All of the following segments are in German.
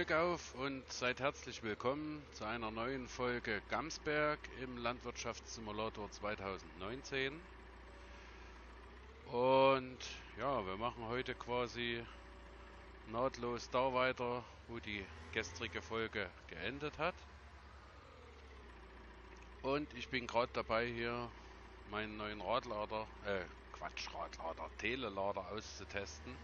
Glück auf und seid herzlich willkommen zu einer neuen Folge Gamsberg im Landwirtschaftssimulator 2019. Und ja, wir machen heute quasi nahtlos da weiter, wo die gestrige Folge geendet hat. Und ich bin gerade dabei hier meinen neuen Radlader, äh Quatsch, Radlader, Telelader auszutesten.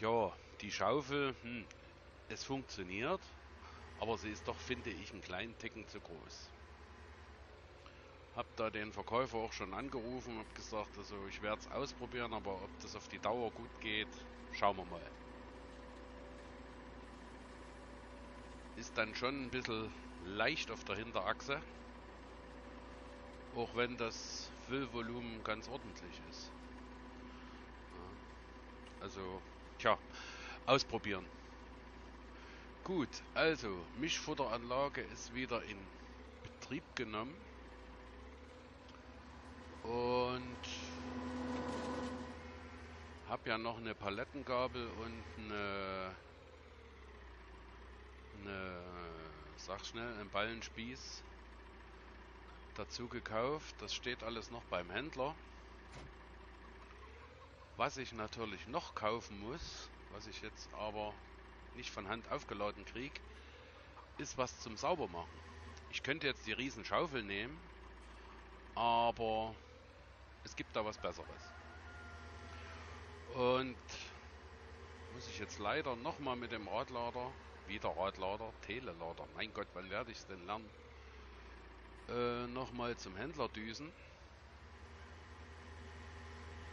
Ja, die Schaufel, hm, es funktioniert, aber sie ist doch, finde ich, einen kleinen Ticken zu groß. Hab da den Verkäufer auch schon angerufen, hab gesagt, also ich werde es ausprobieren, aber ob das auf die Dauer gut geht, schauen wir mal. Ist dann schon ein bisschen leicht auf der Hinterachse, auch wenn das Füllvolumen ganz ordentlich ist. Also Tja, ausprobieren. Gut, also Mischfutteranlage ist wieder in Betrieb genommen. Und habe ja noch eine Palettengabel und eine, eine sag schnell, einen Ballenspieß dazu gekauft. Das steht alles noch beim Händler. Was ich natürlich noch kaufen muss, was ich jetzt aber nicht von Hand aufgeladen kriege, ist was zum Saubermachen. Ich könnte jetzt die riesen Schaufel nehmen, aber es gibt da was Besseres. Und muss ich jetzt leider nochmal mit dem Radlader, wieder Radlader, Telelader, mein Gott, wann werde ich es denn lernen, äh, nochmal zum Händler düsen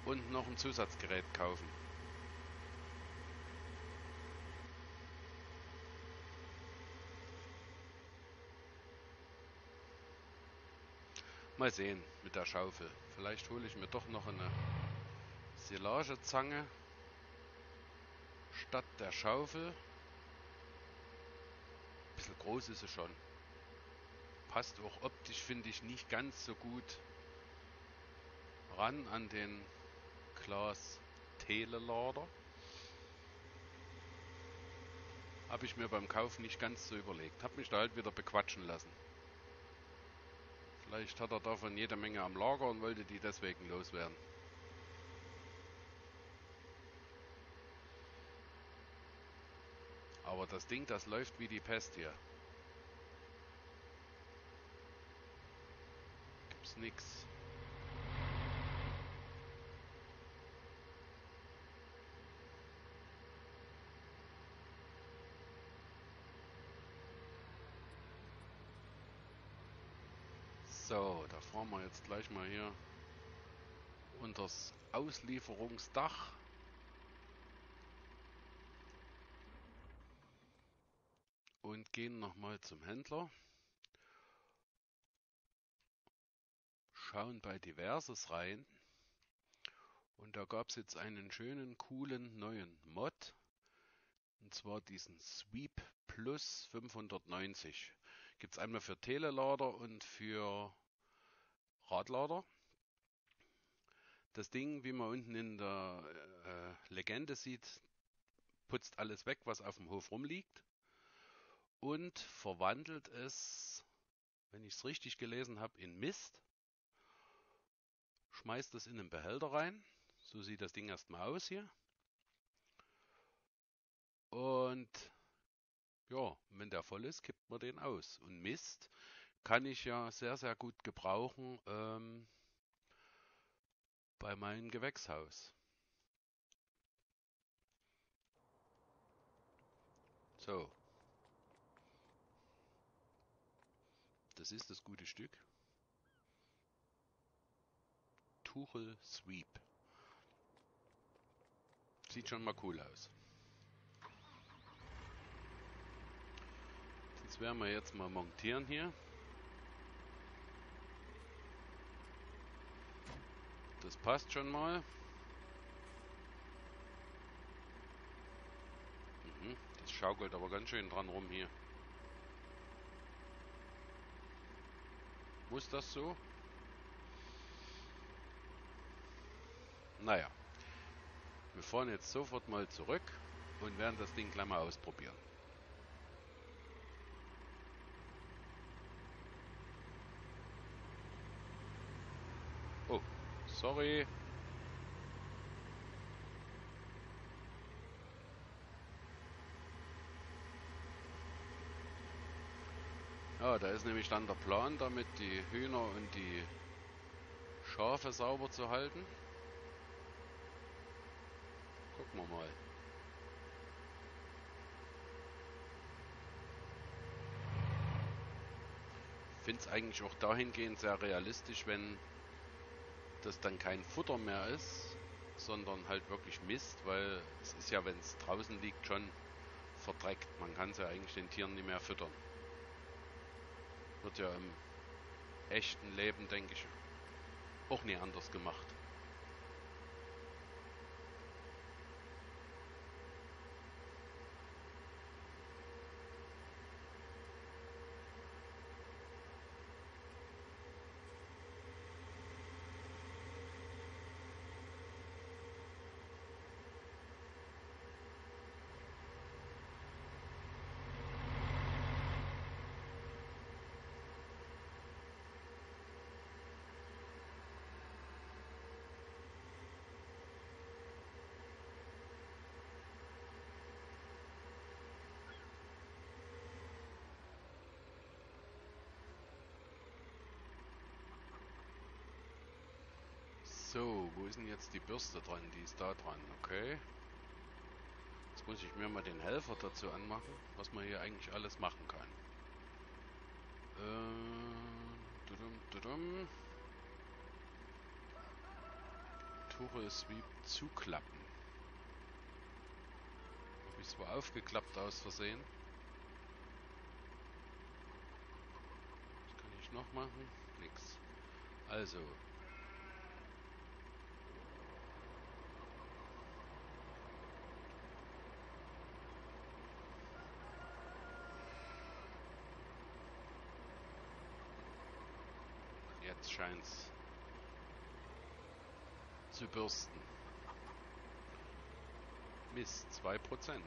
und noch ein Zusatzgerät kaufen. Mal sehen mit der Schaufel. Vielleicht hole ich mir doch noch eine Silagezange statt der Schaufel. Ein bisschen groß ist sie schon. Passt auch optisch, finde ich, nicht ganz so gut ran an den Glas Telelader. Habe ich mir beim Kauf nicht ganz so überlegt. Habe mich da halt wieder bequatschen lassen. Vielleicht hat er davon jede Menge am Lager und wollte die deswegen loswerden. Aber das Ding, das läuft wie die Pest hier. Gibt's nix. So, da fahren wir jetzt gleich mal hier unters Auslieferungsdach. Und gehen nochmal zum Händler. Schauen bei Diverses rein. Und da gab es jetzt einen schönen, coolen neuen Mod. Und zwar diesen Sweep Plus 590 gibt es einmal für Telelader und für Radlader. Das Ding, wie man unten in der äh, Legende sieht, putzt alles weg, was auf dem Hof rumliegt und verwandelt es, wenn ich es richtig gelesen habe, in Mist. Schmeißt es in einen Behälter rein. So sieht das Ding erstmal aus hier. Und ja, wenn der voll ist, kippt man den aus. Und Mist kann ich ja sehr, sehr gut gebrauchen ähm, bei meinem Gewächshaus. So. Das ist das gute Stück. Tuchel Sweep. Sieht schon mal cool aus. Das werden wir jetzt mal montieren hier. Das passt schon mal. Mhm, das schaukelt aber ganz schön dran rum hier. Muss das so? Naja. Wir fahren jetzt sofort mal zurück und werden das Ding gleich mal ausprobieren. Oh, sorry. Ja, da ist nämlich dann der Plan, damit die Hühner und die Schafe sauber zu halten. Gucken wir mal. finde es eigentlich auch dahingehend sehr realistisch, wenn das dann kein Futter mehr ist, sondern halt wirklich Mist, weil es ist ja, wenn es draußen liegt, schon verdreckt. Man kann es ja eigentlich den Tieren nicht mehr füttern. Wird ja im echten Leben, denke ich, auch nie anders gemacht. So, wo ist denn jetzt die Bürste dran? Die ist da dran, okay. Jetzt muss ich mir mal den Helfer dazu anmachen, was man hier eigentlich alles machen kann. Äh, dudum, dudum. Tore Sweep zuklappen. Habe ich zwar aufgeklappt aus Versehen. Was kann ich noch machen? Nix. Also, Scheint's zu bürsten. Mist, 2%.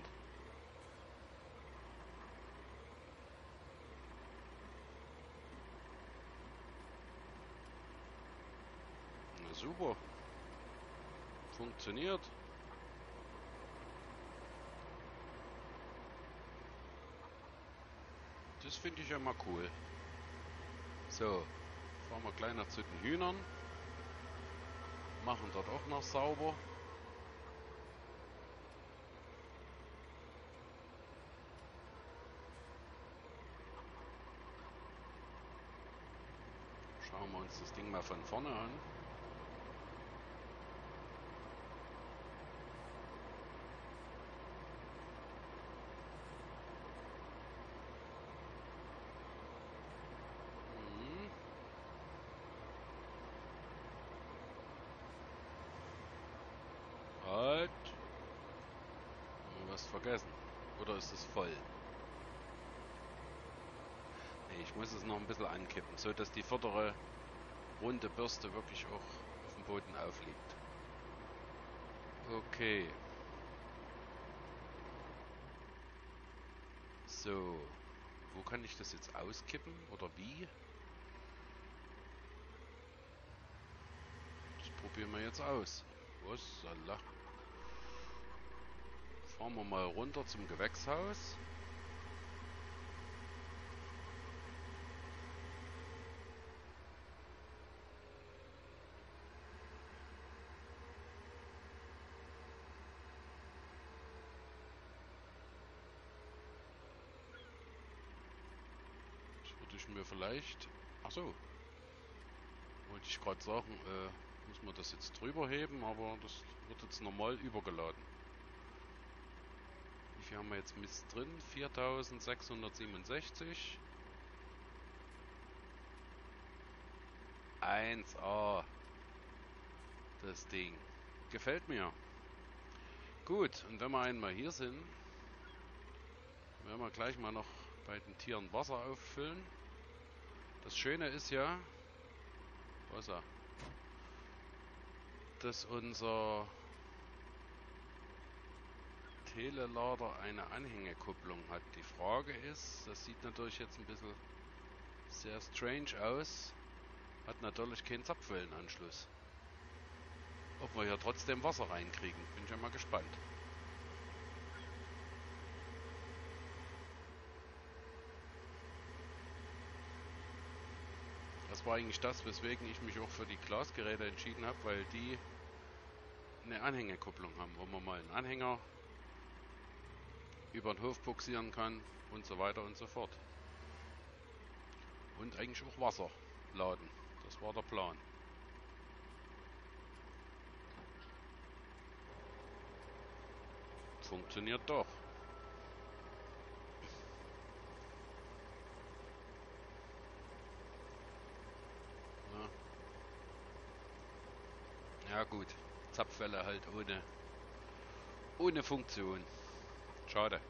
Na super. Funktioniert. Das finde ich ja mal cool. So, Fahren wir gleich noch zu den Hühnern. Machen dort auch noch sauber. Schauen wir uns das Ding mal von vorne an. Vergessen? Oder ist es voll? Nee, ich muss es noch ein bisschen ankippen, so dass die vordere runde Bürste wirklich auch auf dem Boden aufliegt. Okay. So. Wo kann ich das jetzt auskippen? Oder wie? Das probieren wir jetzt aus. Was? Allah fahren wir mal runter zum Gewächshaus. Das würde ich mir vielleicht... Ach so. Wollte ich gerade sagen, äh, muss man das jetzt drüber heben, aber das wird jetzt normal übergeladen viel haben wir jetzt Mist drin? 4667. 1A. Das Ding. Gefällt mir. Gut, und wenn wir einmal hier sind, werden wir gleich mal noch bei den Tieren Wasser auffüllen. Das Schöne ist ja, er? Dass unser Telelader eine Anhängekupplung hat. Die Frage ist, das sieht natürlich jetzt ein bisschen sehr strange aus, hat natürlich keinen Zapfwellenanschluss. Ob wir hier trotzdem Wasser reinkriegen, bin ich ja mal gespannt. Das war eigentlich das, weswegen ich mich auch für die Glasgeräte entschieden habe, weil die eine Anhängekupplung haben, wo man mal einen Anhänger über den Hof buxieren kann und so weiter und so fort. Und eigentlich auch Wasser laden. Das war der Plan. Funktioniert doch. Ja, gut. Zapfwelle halt ohne, ohne Funktion. Schade.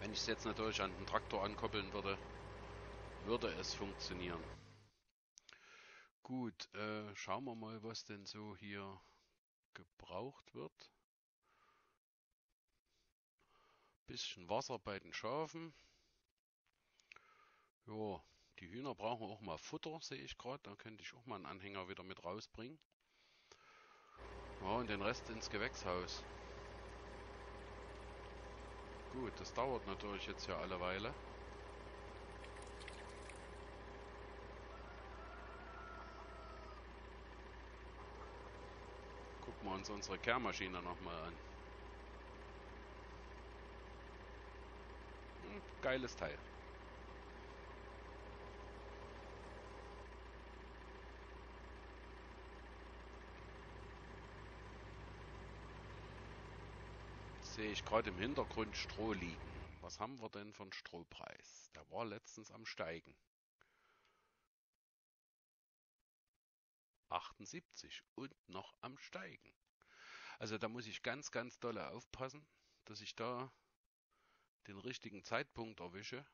Wenn ich es jetzt natürlich an den Traktor ankoppeln würde, würde es funktionieren. Gut, äh, schauen wir mal, was denn so hier gebraucht wird. Bisschen Wasser bei den Schafen. Ja, die Hühner brauchen auch mal Futter, sehe ich gerade. Da könnte ich auch mal einen Anhänger wieder mit rausbringen. Ja, und den Rest ins Gewächshaus. Gut, das dauert natürlich jetzt ja alle Weile. Gucken wir uns unsere Kehrmaschine nochmal an. Hm, geiles Teil. Sehe ich gerade im Hintergrund Stroh liegen. Was haben wir denn von Strohpreis? Der war letztens am Steigen. 78 und noch am Steigen. Also da muss ich ganz, ganz dolle aufpassen, dass ich da den richtigen Zeitpunkt erwische.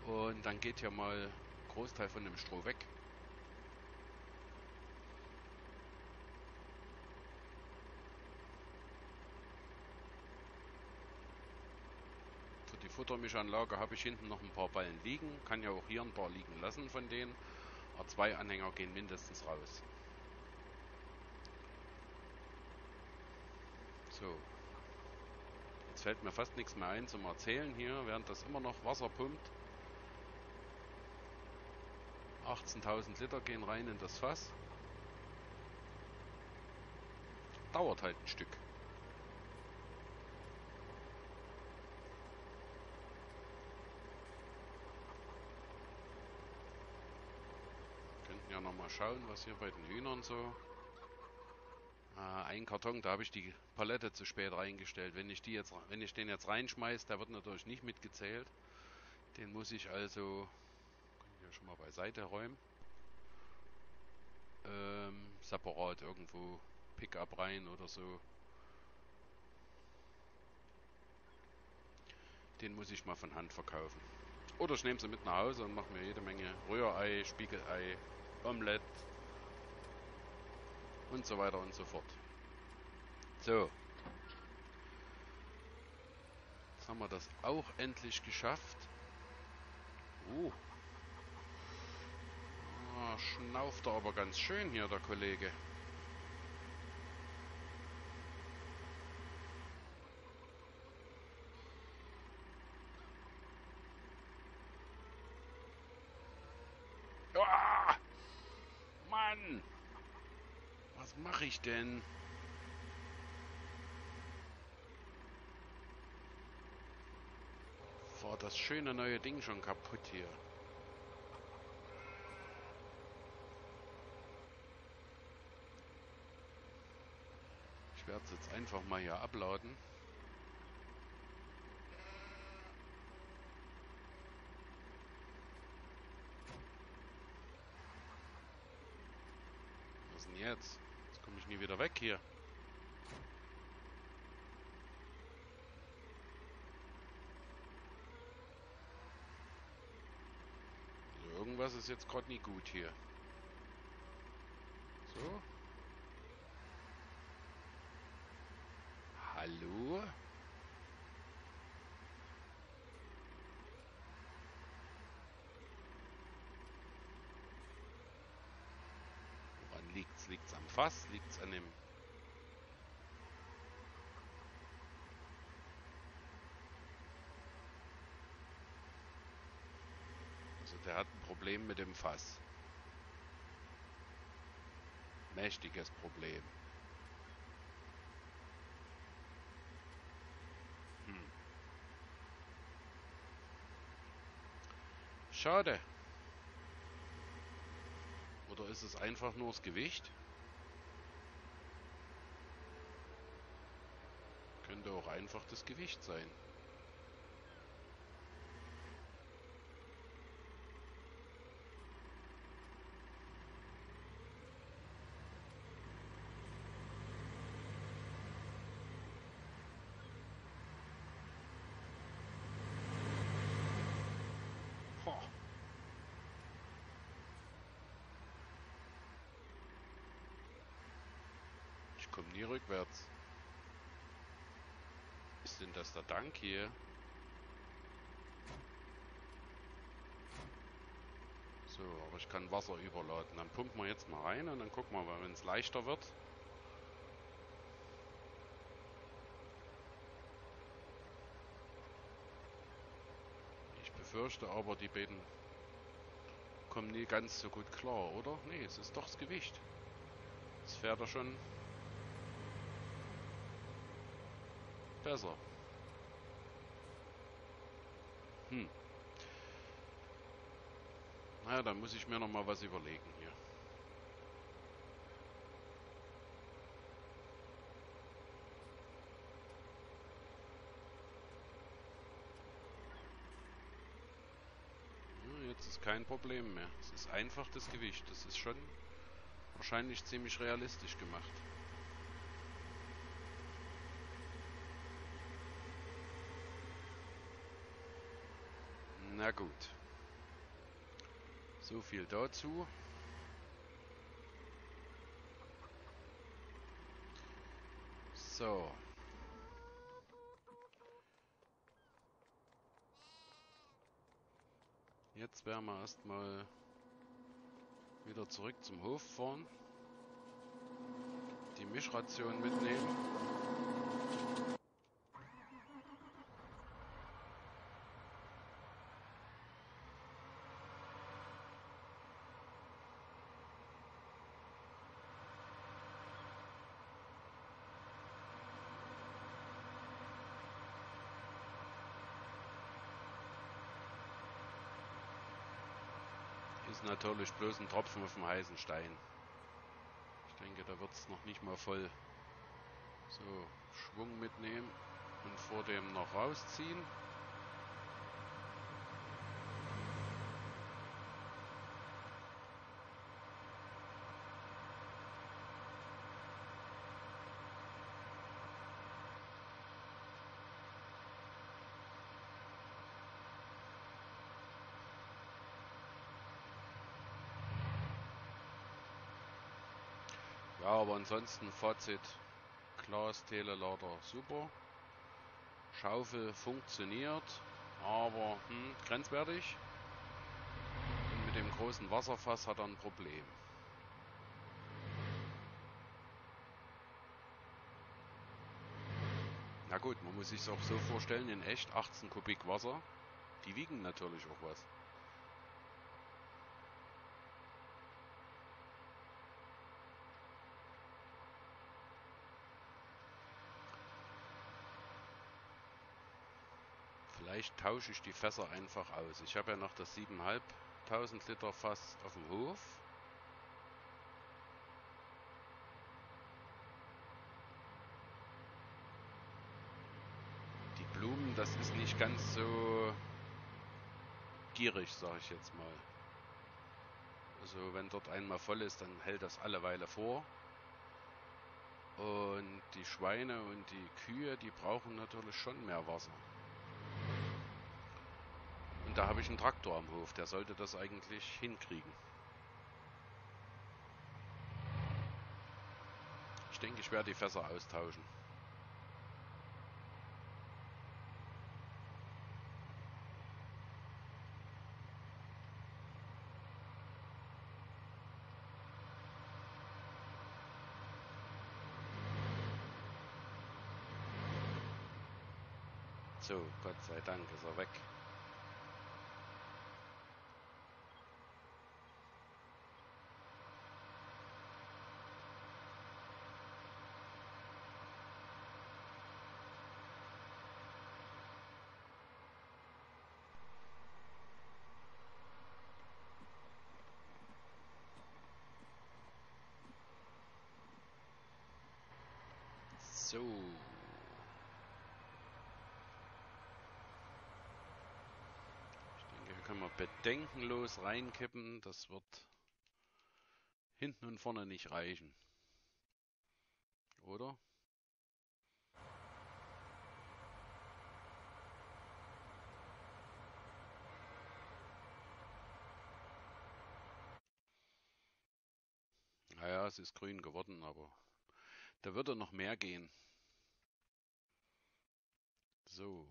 Und dann geht ja mal Großteil von dem Stroh weg. Futtermischanlage habe ich hinten noch ein paar Ballen liegen. Kann ja auch hier ein paar liegen lassen von denen. Aber zwei Anhänger gehen mindestens raus. So. Jetzt fällt mir fast nichts mehr ein zum Erzählen hier, während das immer noch Wasser pumpt. 18.000 Liter gehen rein in das Fass. Dauert halt ein Stück. ja nochmal schauen, was hier bei den Hühnern so... Äh, ein Karton, da habe ich die Palette zu spät reingestellt. Wenn ich, die jetzt, wenn ich den jetzt reinschmeiße, der wird natürlich nicht mitgezählt. Den muss ich also... Ja schon mal beiseite räumen. Ähm, separat irgendwo Pickup rein oder so. Den muss ich mal von Hand verkaufen. Oder ich nehme sie mit nach Hause und mache mir jede Menge Rührei, Spiegelei, Omelette und so weiter und so fort. So. Jetzt haben wir das auch endlich geschafft. Uh. Ah, schnauft er aber ganz schön hier, der Kollege. Ich denn? War das schöne neue Ding schon kaputt hier? Ich werde es jetzt einfach mal hier abladen. Was denn jetzt? Nie wieder weg hier. Irgendwas ist jetzt gerade nie gut hier. So. Fass? Liegt's an dem... Also der hat ein Problem mit dem Fass. Mächtiges Problem. Hm. Schade. Oder ist es einfach nur das Gewicht? Könnte auch einfach das Gewicht sein. Der Dank hier? So, aber ich kann Wasser überladen. Dann pumpen wir jetzt mal rein und dann gucken wir wenn es leichter wird. Ich befürchte aber, die beiden kommen nie ganz so gut klar, oder? Nee, es ist doch das Gewicht. Das fährt er schon besser. Hm. Naja, dann muss ich mir noch mal was überlegen hier. jetzt ist kein Problem mehr. Es ist einfach das Gewicht. Das ist schon wahrscheinlich ziemlich realistisch gemacht. Na gut. So viel dazu. So. Jetzt werden wir erstmal wieder zurück zum Hof fahren. Die Mischration mitnehmen. ist natürlich bloß ein Tropfen auf dem heißen Stein. Ich denke, da wird es noch nicht mal voll. So, Schwung mitnehmen und vor dem noch rausziehen. Ja, aber ansonsten Fazit. Glas Telelader super. Schaufel funktioniert, aber hm, grenzwertig. Und mit dem großen Wasserfass hat er ein Problem. Na gut, man muss sich auch so vorstellen, in echt 18 Kubik Wasser, die wiegen natürlich auch was. Vielleicht tausche ich die Fässer einfach aus. Ich habe ja noch das 7.500 Liter Fass auf dem Hof. Die Blumen, das ist nicht ganz so gierig, sage ich jetzt mal. Also wenn dort einmal voll ist, dann hält das alle Weile vor. Und die Schweine und die Kühe, die brauchen natürlich schon mehr Wasser da habe ich einen Traktor am Hof, der sollte das eigentlich hinkriegen. Ich denke, ich werde die Fässer austauschen. So, Gott sei Dank ist er weg. Bedenkenlos reinkippen. Das wird hinten und vorne nicht reichen. Oder? Naja, es ist grün geworden, aber da würde noch mehr gehen. So.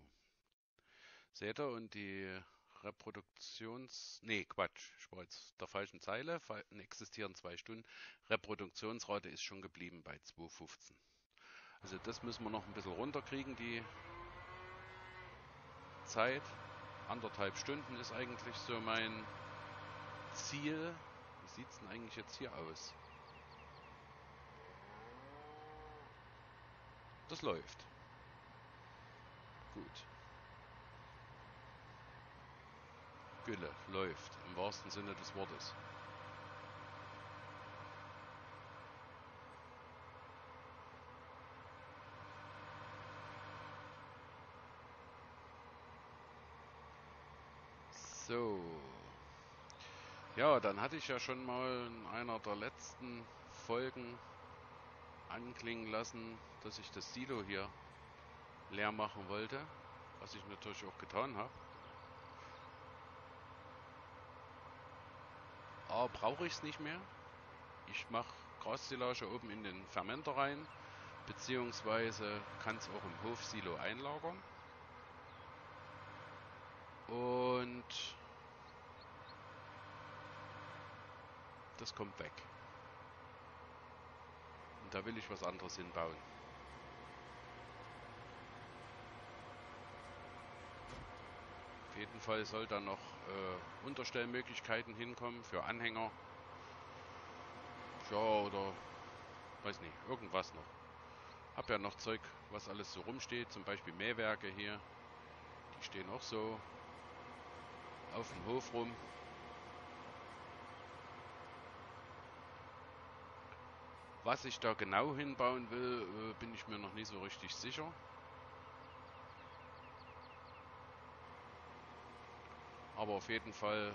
Seht ihr, und die Reproduktions... Nee, Quatsch, ich war jetzt der falschen Zeile. Existieren zwei Stunden. Reproduktionsrate ist schon geblieben bei 2,15. Also das müssen wir noch ein bisschen runterkriegen, die Zeit. Anderthalb Stunden ist eigentlich so mein Ziel. Wie sieht es denn eigentlich jetzt hier aus? Das läuft. Gut. Gülle läuft im wahrsten Sinne des Wortes. So. Ja, dann hatte ich ja schon mal in einer der letzten Folgen anklingen lassen, dass ich das Silo hier leer machen wollte, was ich natürlich auch getan habe. Aber brauche ich es nicht mehr. Ich mache Grassilage oben in den Fermenter rein, beziehungsweise kann es auch im Hofsilo einlagern. Und das kommt weg. Und da will ich was anderes hinbauen. Jeden Fall soll da noch äh, Unterstellmöglichkeiten hinkommen für Anhänger. Ja, oder weiß nicht, irgendwas noch. Hab ja noch Zeug, was alles so rumsteht, zum Beispiel Mähwerke hier. Die stehen auch so auf dem Hof rum. Was ich da genau hinbauen will, äh, bin ich mir noch nicht so richtig sicher. Aber auf jeden Fall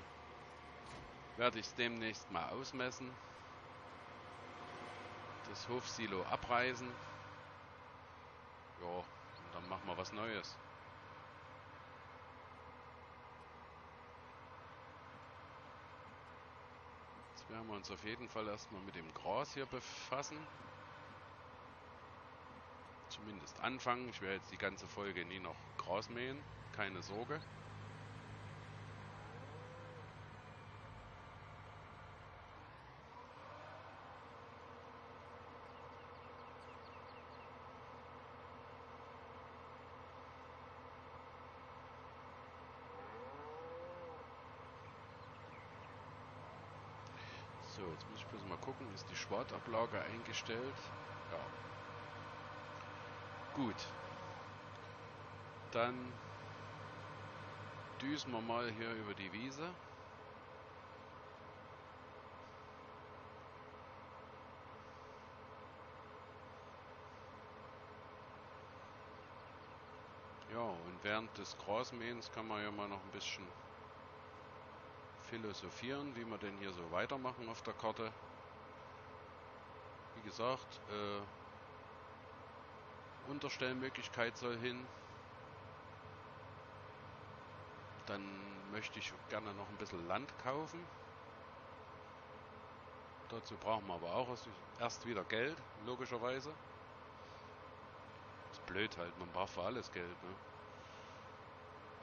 werde ich es demnächst mal ausmessen. Das Hofsilo abreißen. Ja, und dann machen wir was Neues. werden wir uns auf jeden Fall erstmal mit dem Gras hier befassen. Zumindest anfangen. Ich werde jetzt die ganze Folge nie noch Gras mähen. Keine Sorge. So, jetzt muss ich bloß mal gucken, ist die Schwartablage eingestellt? Ja. Gut. Dann düsen wir mal hier über die Wiese. Ja, und während des Grasmähens kann man ja mal noch ein bisschen philosophieren, wie wir denn hier so weitermachen auf der Karte. Wie gesagt, äh, Unterstellmöglichkeit soll hin. Dann möchte ich gerne noch ein bisschen Land kaufen. Dazu brauchen wir aber auch erst wieder Geld, logischerweise. Ist blöd halt, man braucht für alles Geld. Ne?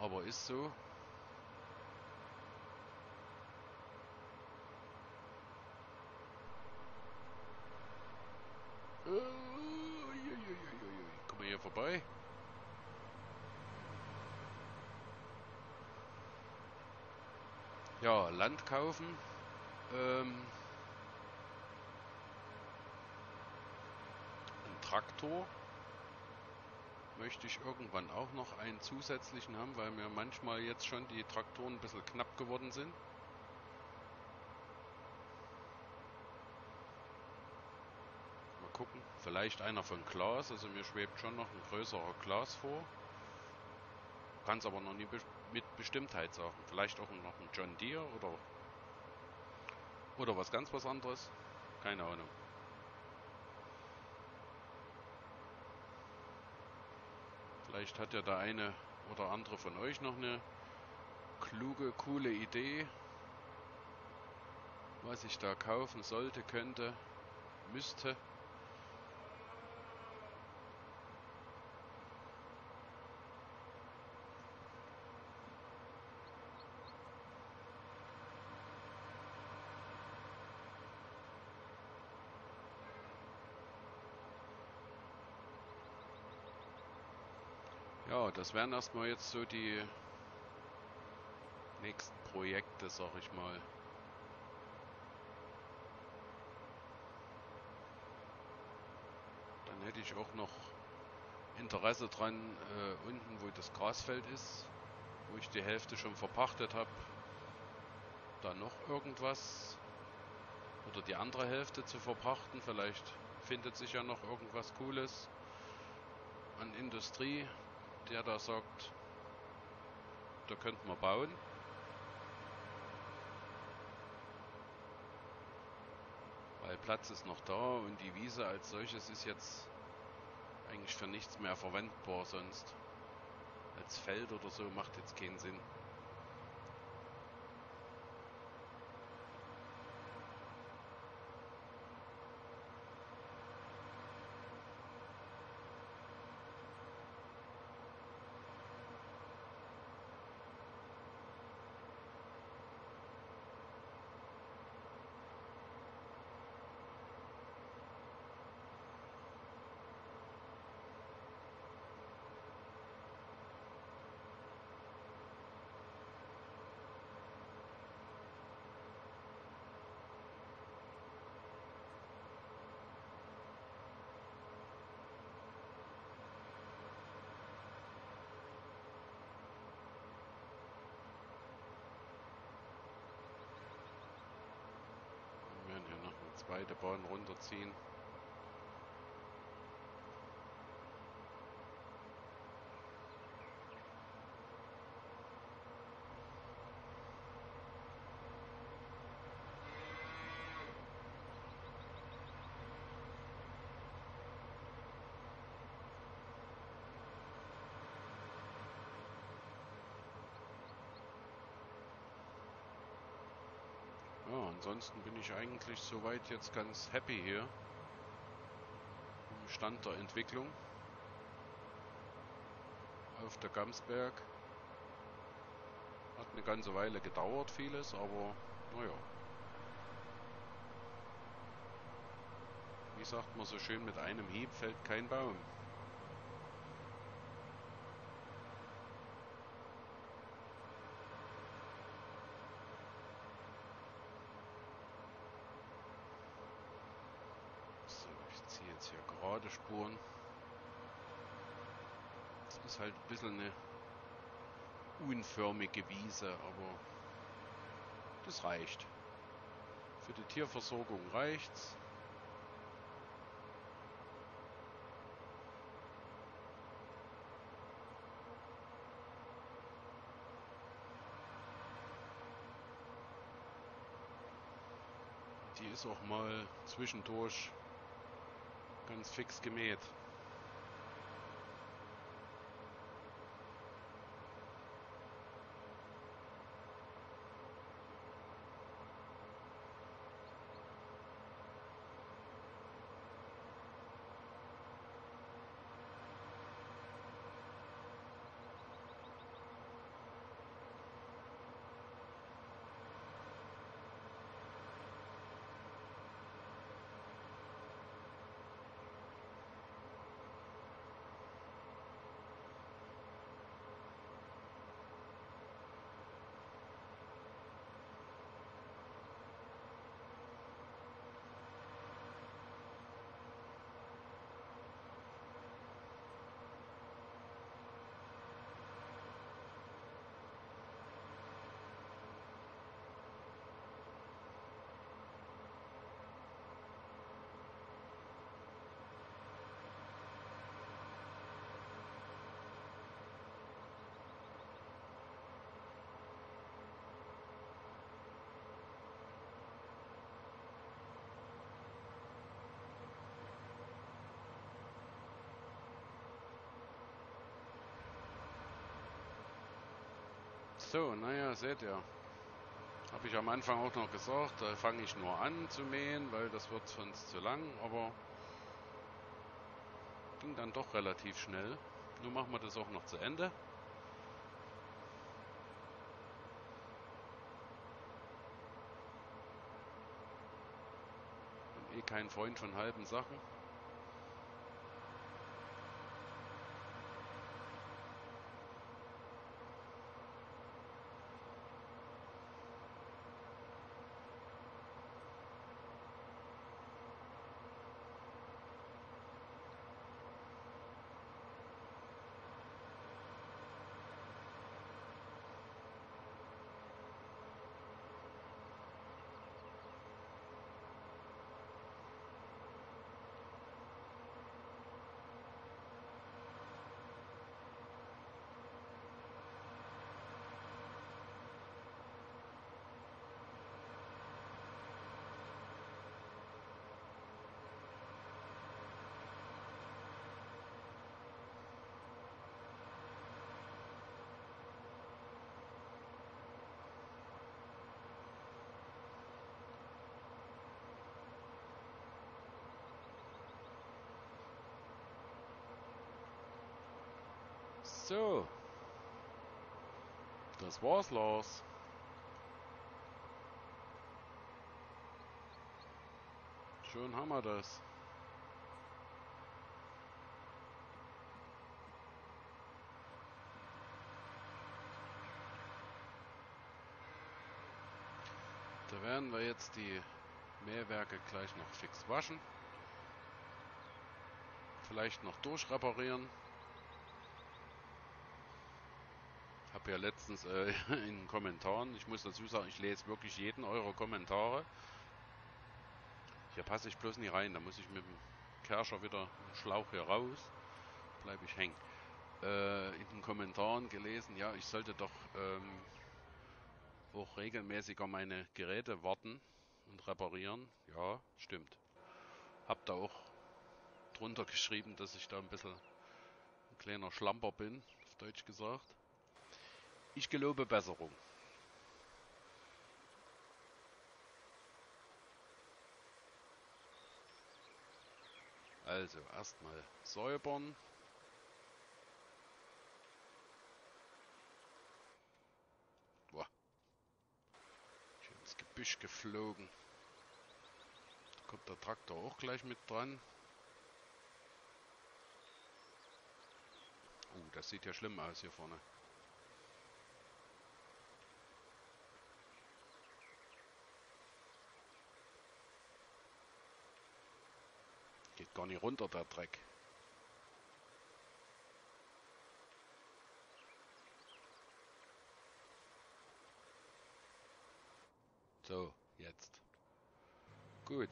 Aber ist so. vorbei. Ja, Land kaufen. Ähm, ein Traktor möchte ich irgendwann auch noch einen zusätzlichen haben, weil mir manchmal jetzt schon die Traktoren ein bisschen knapp geworden sind. Gucken, vielleicht einer von Glas, also mir schwebt schon noch ein größerer Glas vor. Kann es aber noch nie be mit Bestimmtheit sagen. Vielleicht auch noch ein John Deere oder, oder was ganz was anderes. Keine Ahnung. Vielleicht hat ja der eine oder andere von euch noch eine kluge, coole Idee, was ich da kaufen sollte, könnte, müsste. Ja, das wären erstmal jetzt so die nächsten Projekte, sag ich mal. Dann hätte ich auch noch Interesse dran, äh, unten wo das Grasfeld ist, wo ich die Hälfte schon verpachtet habe, da noch irgendwas oder die andere Hälfte zu verpachten. Vielleicht findet sich ja noch irgendwas Cooles an Industrie, der da sagt, da könnten wir bauen. Weil Platz ist noch da und die Wiese als solches ist jetzt eigentlich für nichts mehr verwendbar sonst. Als Feld oder so macht jetzt keinen Sinn. Wir werden hier Bahn runterziehen. Ja, ansonsten bin ich eigentlich soweit jetzt ganz happy hier im Stand der Entwicklung auf der Gamsberg. Hat eine ganze Weile gedauert vieles, aber naja. Wie sagt man so schön, mit einem Hieb fällt kein Baum. So, ich ziehe jetzt hier gerade Spuren. Das ist halt ein bisschen eine unförmige Wiese, aber das reicht. Für die Tierversorgung reicht's. Die ist auch mal zwischendurch ganz fix gemäht. So, naja, seht ihr. Habe ich am Anfang auch noch gesagt, da fange ich nur an zu mähen, weil das wird sonst zu lang, aber ging dann doch relativ schnell. Nun machen wir das auch noch zu Ende. Bin eh kein Freund von halben Sachen. So. Das war's, Lars. Schon haben wir das. Da werden wir jetzt die Mähwerke gleich noch fix waschen. Vielleicht noch durchreparieren. Ja letztens äh, in Kommentaren, ich muss dazu sagen, ich lese wirklich jeden eurer Kommentare. Hier passe ich bloß nicht rein, da muss ich mit dem Kerscher wieder einen Schlauch hier raus, bleibe ich hängen. Äh, in den Kommentaren gelesen, ja, ich sollte doch ähm, auch regelmäßiger meine Geräte warten und reparieren. Ja, stimmt. Hab da auch drunter geschrieben, dass ich da ein bisschen ein kleiner Schlamper bin, auf Deutsch gesagt. Ich gelobe Besserung. Also erstmal säubern. Boah. Schön ins Gebüsch geflogen. Da kommt der Traktor auch gleich mit dran. Oh, das sieht ja schlimm aus hier vorne. Gar nicht runter, der Dreck. So, jetzt. Gut.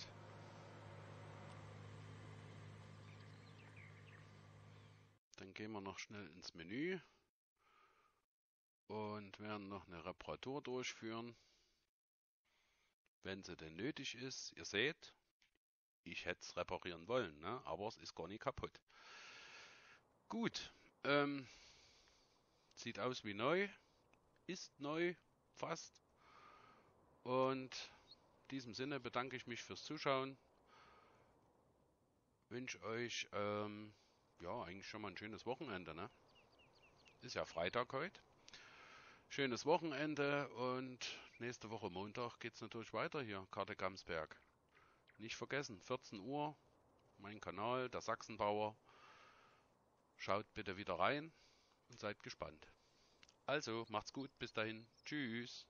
Dann gehen wir noch schnell ins Menü und werden noch eine Reparatur durchführen, wenn sie denn nötig ist. Ihr seht, ich hätte es reparieren wollen, ne? aber es ist gar nicht kaputt. Gut, ähm, sieht aus wie neu, ist neu, fast. Und in diesem Sinne bedanke ich mich fürs Zuschauen. Wünsche euch ähm, ja eigentlich schon mal ein schönes Wochenende. Ne? Ist ja Freitag heute. Schönes Wochenende und nächste Woche Montag geht es natürlich weiter hier, Karte Gamsberg. Nicht vergessen, 14 Uhr, mein Kanal, der Sachsenbauer. Schaut bitte wieder rein und seid gespannt. Also, macht's gut, bis dahin. Tschüss.